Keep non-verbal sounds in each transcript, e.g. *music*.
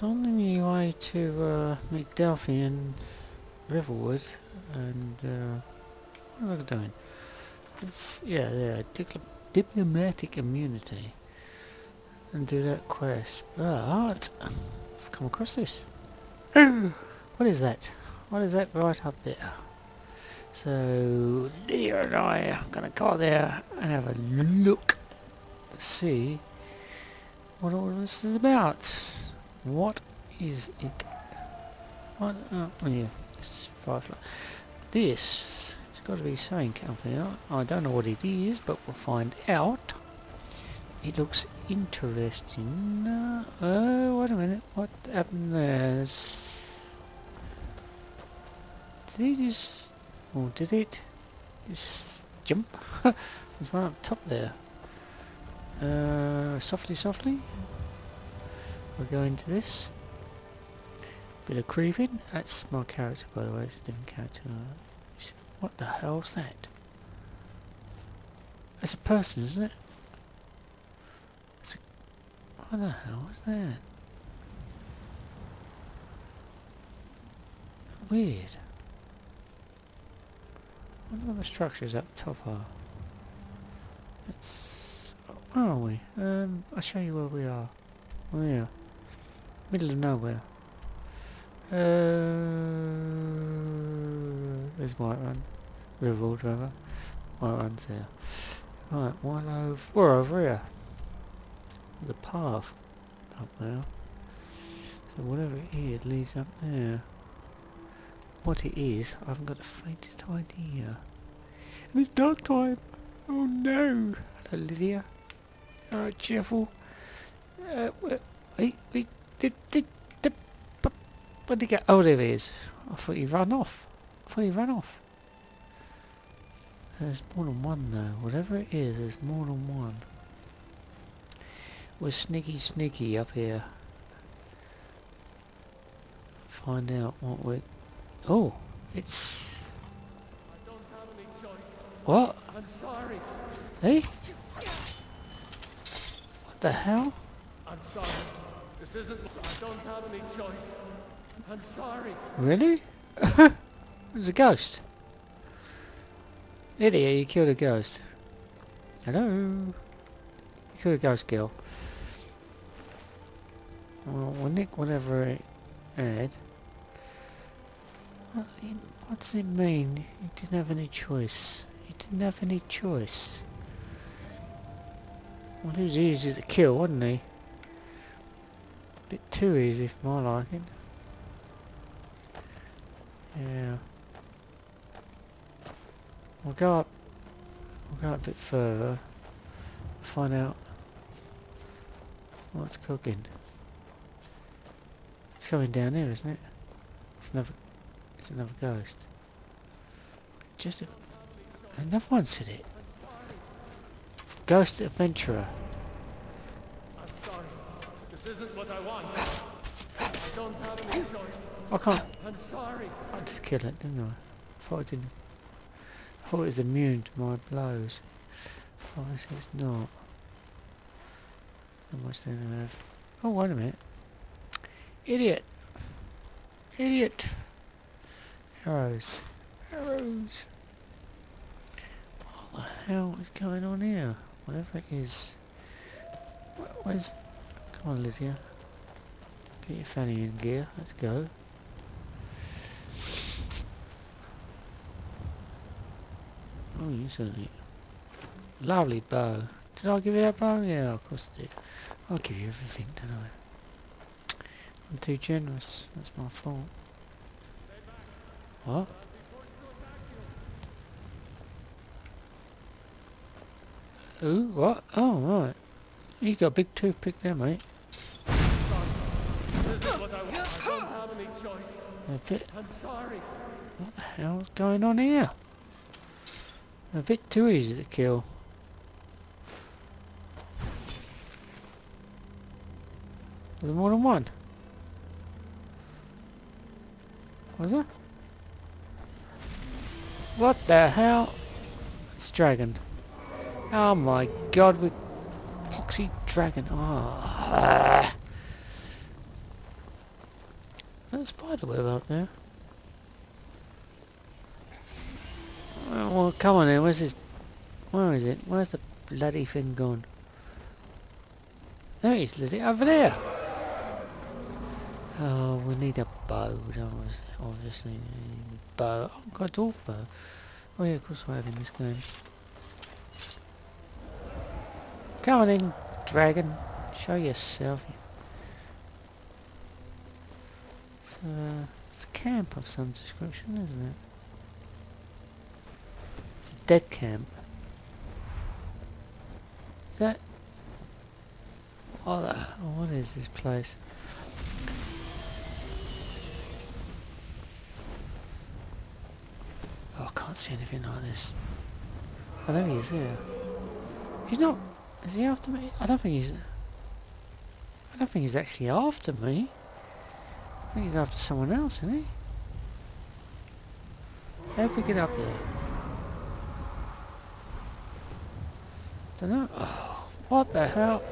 was on the way to uh, meet Delphi and Riverwood, and uh, what was I doing? It's, yeah, yeah, dipl diplomatic immunity, and do that quest. But I've come across this. *gasps* what is that? What is that right up there? So Lydia and I are going to go there and have a look to see what all this is about. What is it? What? Oh, yeah, this firefly. This has got to be something up here. I don't know what it is, but we'll find out. It looks interesting. Uh, oh, wait a minute. What happened there? Did just... Or did it? Just jump? *laughs* There's one up top there. Uh, softly, softly. We'll go into this. Bit of creeping. That's my character, by the way. It's a different character. What the hell's that? That's a person, isn't it? It's a, what the hell is that? Weird. I wonder what the structures up top are. It's where are we? Um, I'll show you where we are. Where? Middle of nowhere. Uh, there's Whiterun. Riverwood, rather. Whiterun's there. Right, while over, we're over here. The path up there. So whatever it is leads up there. What it is, I haven't got the faintest idea. And it's dark time. Oh no. Hello Lydia. Alright, cheerful. Uh, wait, wait, did, did, did, where did he get? Oh, there he is. I thought he ran off. I thought he ran off. There's more than one though. Whatever it is, there's more than one. We're sneaky sneaky up here. Find out what we're... Oh, it's... What? I'm sorry. Hey? What the hell? I'm sorry. This isn't. I don't have any choice. I'm sorry. Really? *laughs* it was a ghost. Idiot, you killed a ghost. Hello? You killed a ghost girl. Well, we'll nick whatever it had. What, does it mean? He didn't have any choice. He didn't have any choice. Well, he was easy to kill, wasn't he? Bit too easy for my liking. Yeah. We'll go up. We'll go up a bit further. Find out what's cooking. It's coming down here, isn't it? It's another. It's another ghost. Just a, another one said it. Ghost adventurer. This isn't what I want. I don't have any choice. I can't. I'm sorry. I just killed it, didn't I? I thought it didn't. I thought it was immune to my blows. Obviously it's not. How much do I have? Oh, wait a minute. Idiot! Idiot! Arrows. Arrows! What the hell is going on here? Whatever it is. Where's... Come on, Lydia. Get your fanny in gear. Let's go. Oh, you certainly... Lovely bow. Did I give you that bow? Yeah, of course I did. I'll give you everything, don't I? I'm too generous. That's my fault. What? Ooh, what? Oh, right. You got a big toothpick there, mate. Sorry. This isn't what I want. I don't have any choice. A bit... I'm sorry. What the hell's going on here? A bit too easy to kill. Was there more than one? Was there? What the hell? It's dragon. Oh my god, with Poxy Dragon. Oh. that spider web up there? Well, well, come on then, where's this... Where is it? Where's the bloody thing gone? There it is, Lily, over there! Oh, we need a bow, don't we? Obviously, bow. Oh, I've got a bow. Oh yeah, of course I have in this game. Come on in, dragon. Show yourself. It's, uh, it's a camp of some description, isn't it? It's a dead camp. Is that... Oh, what is this place? Oh, I can't see anything like this. I think he's there. He's not... Is he after me? I don't think he's... I don't think he's actually after me. I think he's after someone else, isn't he? How did we get up there? Don't know. Oh, what the hell?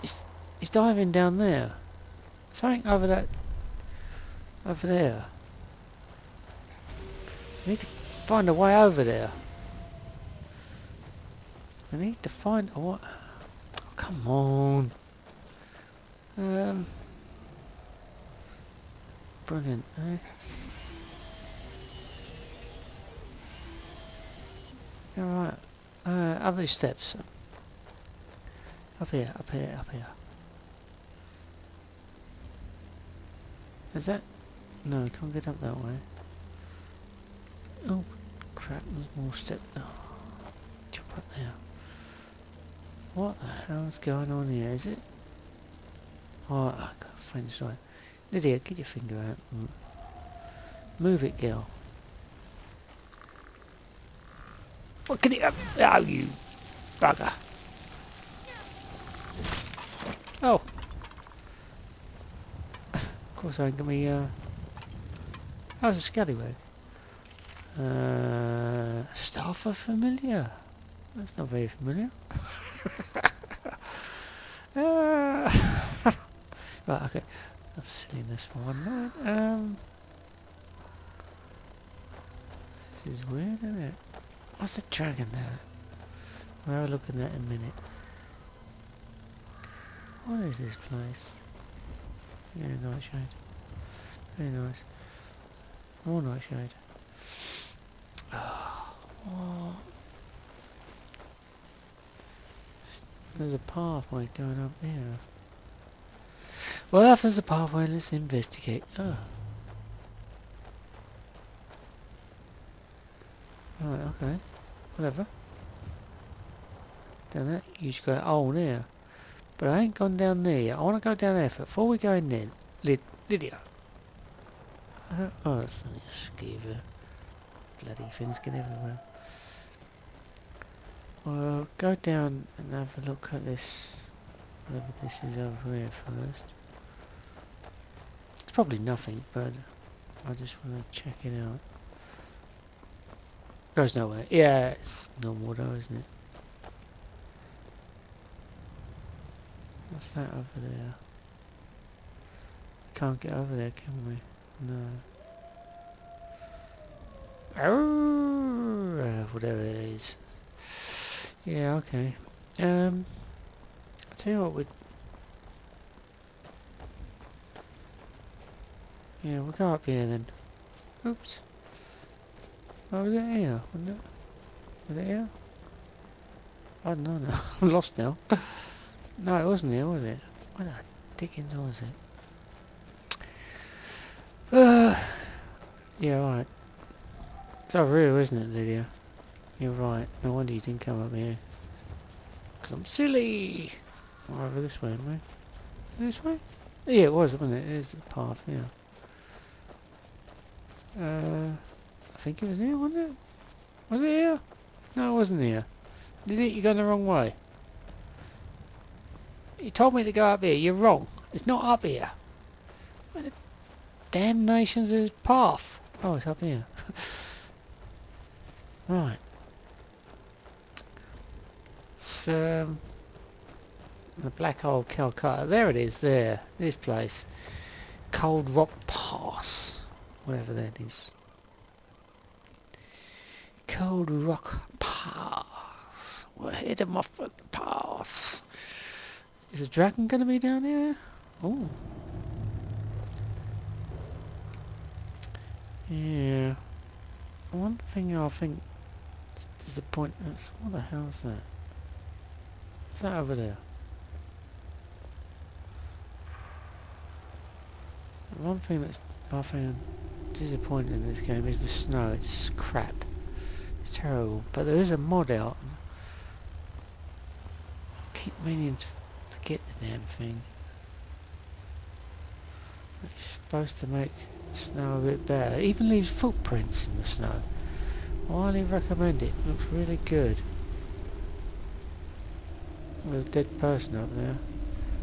He's, he's diving down there. Something over that... Over there. We need to find a way over there. I need to find what? Oh, come on. Um. Brilliant, eh? Alright. Uh, steps. Up here, up here, up here. Is that? No, can't get up that way. Oh, crap, there's more steps. Oh, jump up there. What the hell's going on here? Is it? Oh, I gotta find this right. Lydia, get your finger out. Mm. Move it, girl. What can have? Oh, you bugger. Oh. of course I can be, uh... Was a scallywag. Uh, Staff of Familiar. That's not very familiar. Uh, *laughs* right, okay. I've seen this for one night. Um, this is weird, isn't it? What's the dragon there? We'll have a look at that in a minute. What is this place? Very Yeah, nightshade. Very nice. More nightshade. Oh, *sighs* there's a pathway going up there. Well, if there's a pathway, let's investigate. Ah. Oh. Right, okay. Whatever. Down. You just go, oh, there. But I ain't gone down there yet. I want to go down there. But before we go in there, Lyd Lydia. Oh, that's only a skeever. Bloody things get everywhere. Well, go down and have a look at this, whatever this is over here first. It's probably nothing, but I just want to check it out. Goes nowhere. Yeah, it's normal though, isn't it? What's that over there? Can't get over there, can we? No. Oh, whatever it is. Yeah, okay. Um, I'll tell you what, we'd... Yeah, we'll go up here then. Oops. Oh, was it here? Wasn't it? Was it here? I don't know now. I'm lost now. no, it wasn't here, was it? What the dickens was it? Uh, *sighs* yeah, right. It's here, isn't it, Lydia? You're right. No wonder you didn't come up here. Because I'm silly! Or over this way, I? This way? Yeah, it was, wasn't it? It is the path, yeah. Uh, I think it was here, wasn't it? Was it here? No, it wasn't here. Did it? You're going the wrong way. You told me to go up here. You're wrong. It's not up here. Where the damnation's is path? Oh, it's up here. *laughs* right. Um, the black hole Calcutta. There it is. There, this place. Cold Rock Pass. Whatever that is. Cold Rock Pass. We're heading off for the pass. Is a dragon going to be down here? Oh. Yeah. One thing I think is disappointing is what the hell is that? What's that over there? One thing that's I found disappointing in this game is the snow. It's crap. It's terrible. But there is a mod out. I keep meaning to get the damn thing. It's supposed to make snow a bit better. It even leaves footprints in the snow. I highly recommend it. Looks really good. There's a dead person up there.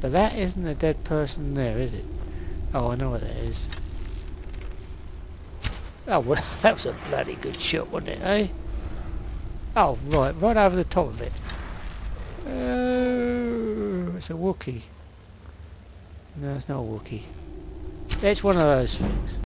But that isn't a dead person there, is it? Oh, I know what that is. Oh, well, *laughs* that was a bloody good shot, wasn't it, eh? Oh, right, right over the top of it. Oh, it's a Wookie. No, it's not a Wookie. It's one of those things.